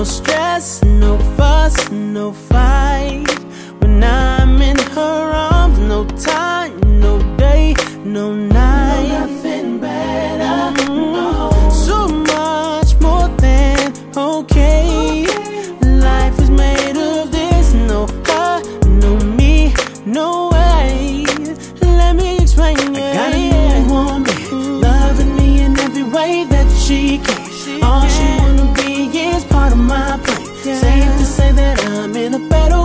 No stress, no fuss, no fight. When I'm in her arms No time, no day, no night. No nothing better. Mm-hmm. No. So much more than okay. okay Life is made of this. No her, no me, no way. Let me explain it. I got a new woman mm-hmm. Loving me in every way that she can. All she wants Safe to say that I'm in a better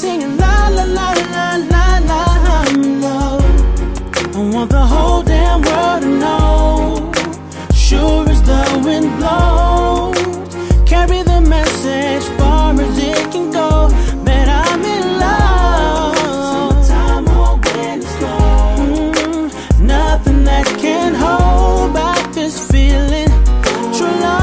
singing la la la la la la I'm low. I want the whole damn world to know. Sure as the wind blows, carry the message far as it can go. Bet I'm in love. Summertime or when it's cold, mm mm-hmm. nothing that can hold back this feeling. True love.